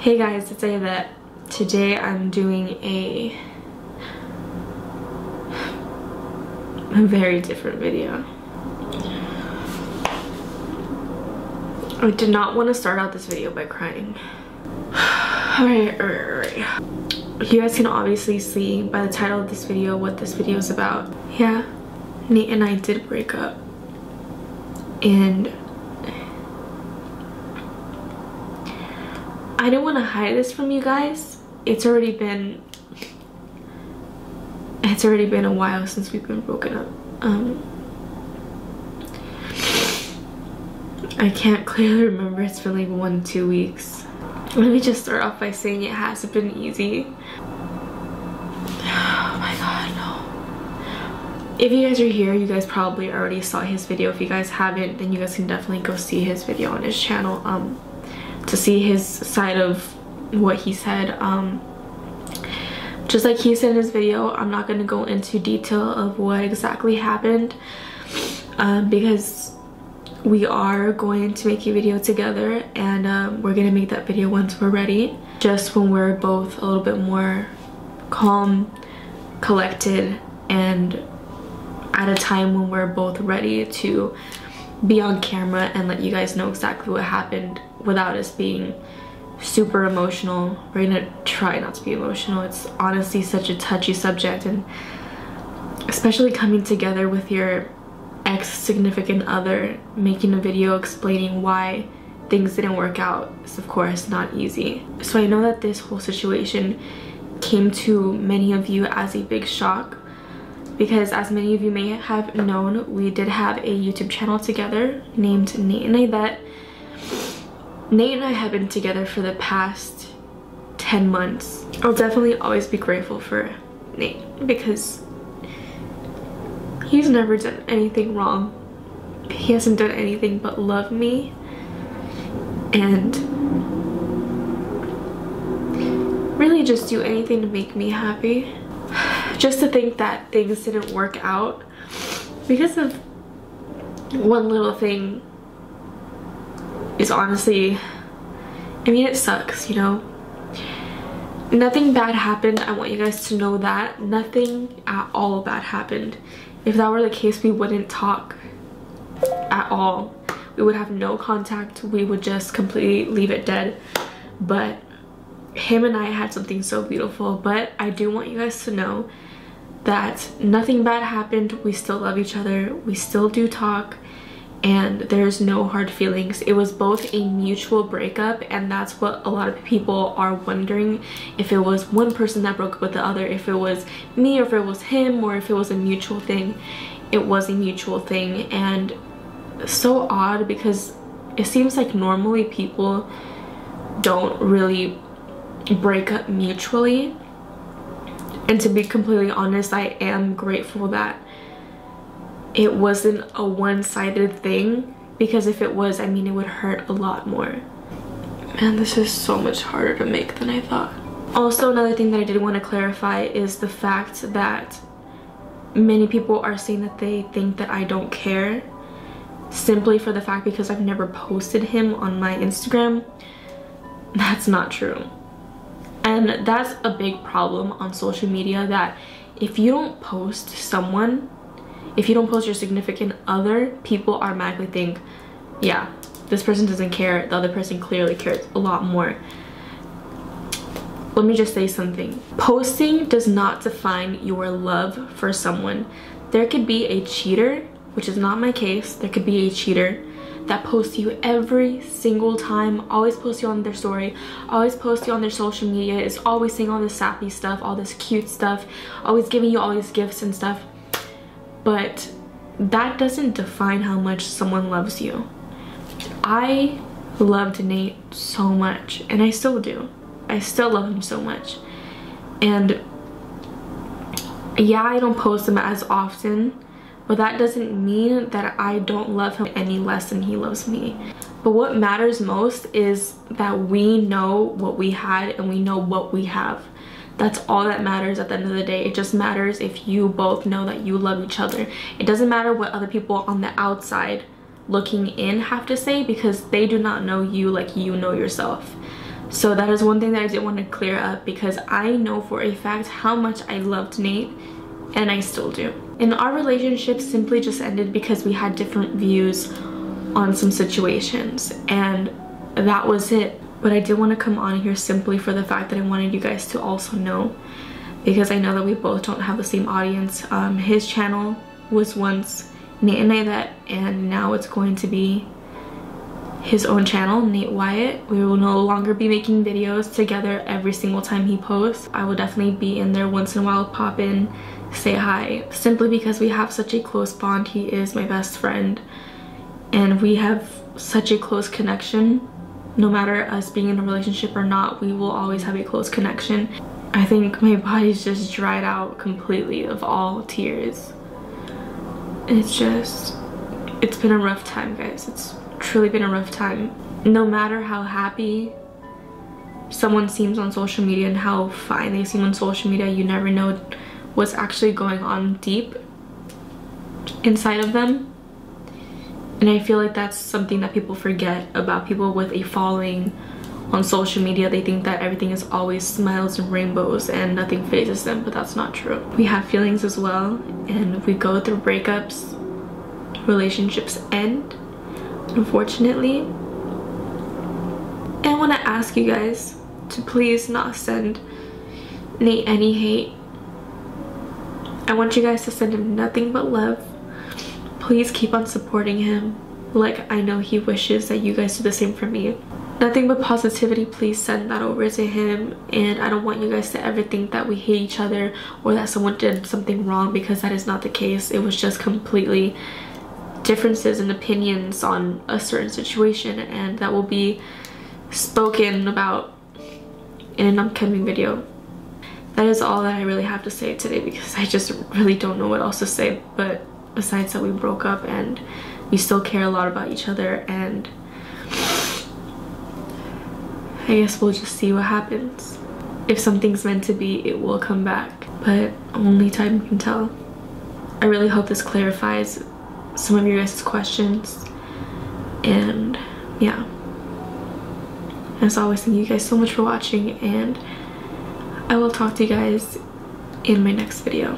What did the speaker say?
Hey guys, it's Aidette. Today I'm doing a, a very different video. I did not want to start out this video by crying. alright, alright, alright. You guys can obviously see by the title of this video what this video is about. Yeah, Nate and I did break up. And I don't want to hide this from you guys. It's already been it's already been a while since we've been broken up. Um, I can't clearly remember. It's been like one, two weeks. Let me just start off by saying it hasn't been easy. Oh my god, no. If you guys are here, you guys probably already saw his video. If you guys haven't, then you guys can definitely go see his video on his channel. Um, to see his side of what he said um just like he said in his video i'm not going to go into detail of what exactly happened um, because we are going to make a video together and um, we're gonna make that video once we're ready just when we're both a little bit more calm collected and at a time when we're both ready to be on camera and let you guys know exactly what happened without us being super emotional. We're gonna try not to be emotional. It's honestly such a touchy subject and especially coming together with your ex-significant other, making a video explaining why things didn't work out is of course not easy. So I know that this whole situation came to many of you as a big shock because as many of you may have known, we did have a YouTube channel together named Nate and Aidette Nate and I have been together for the past 10 months. I'll definitely always be grateful for Nate because he's never done anything wrong. He hasn't done anything but love me and really just do anything to make me happy. Just to think that things didn't work out because of one little thing is honestly, I mean, it sucks, you know? Nothing bad happened. I want you guys to know that. Nothing at all bad happened. If that were the case, we wouldn't talk at all. We would have no contact. We would just completely leave it dead. But him and I had something so beautiful. But I do want you guys to know that nothing bad happened. We still love each other. We still do talk. And there's no hard feelings. It was both a mutual breakup and that's what a lot of people are wondering. If it was one person that broke up with the other if it was me or if it was him or if it was a mutual thing. It was a mutual thing. And so odd because it seems like normally people don't really break up mutually and to be completely honest i am grateful that it wasn't a one-sided thing because if it was, I mean, it would hurt a lot more. Man, this is so much harder to make than I thought. Also, another thing that I did want to clarify is the fact that many people are saying that they think that I don't care simply for the fact because I've never posted him on my Instagram. That's not true. And that's a big problem on social media that if you don't post someone if you don't post your significant other people automatically think yeah this person doesn't care. The other person clearly cares a lot more. Let me just say something. Posting does not define your love for someone. There could be a cheater which is not my case. There could be a cheater that posts you every single time always posts you on their story always posts you on their social media is always saying all this sappy stuff all this cute stuff always giving you all these gifts and stuff but that doesn't define how much someone loves you. I loved Nate so much and I still do. I still love him so much. And yeah, I don't post him as often, but that doesn't mean that I don't love him any less than he loves me. But what matters most is that we know what we had and we know what we have that's all that matters at the end of the day it just matters if you both know that you love each other it doesn't matter what other people on the outside looking in have to say because they do not know you like you know yourself So that is one thing that I did want to clear up because I know for a fact how much I loved Nate and I still do. And our relationship simply just ended because we had different views on some situations and that was it. But I did want to come on here simply for the fact that I wanted you guys to also know because I know that we both don't have the same audience. Um, his channel was once Nate and Aidette and now it's going to be his own channel, Nate Wyatt. We will no longer be making videos together every single time he posts. I will definitely be in there once in a while, pop in, say hi. Simply because we have such a close bond. He is my best friend and we have such a close connection. No matter us being in a relationship or not, we will always have a close connection. I think my body's just dried out completely of all tears. It's just, it's been a rough time, guys. It's truly been a rough time. No matter how happy someone seems on social media and how fine they seem on social media, you never know what's actually going on deep inside of them. And I feel like that's something that people forget about people with a following on social media. They think that everything is always smiles and rainbows and nothing phases them, but that's not true. We have feelings as well and we go through breakups, relationships end, unfortunately. And I want to ask you guys to please not send Nate any hate. I want you guys to send him nothing but love please keep on supporting him like I know he wishes that you guys do the same for me. Nothing but positivity, please send that over to him and I don't want you guys to ever think that we hate each other or that someone did something wrong because that is not the case. It was just completely differences in opinions on a certain situation and that will be spoken about in an upcoming video. That is all that I really have to say today because I just really don't know what else to say but besides that we broke up and we still care a lot about each other and I guess we'll just see what happens. If something's meant to be, it will come back, but only time can tell. I really hope this clarifies some of your guys' questions and yeah. As always, thank you guys so much for watching and I will talk to you guys in my next video.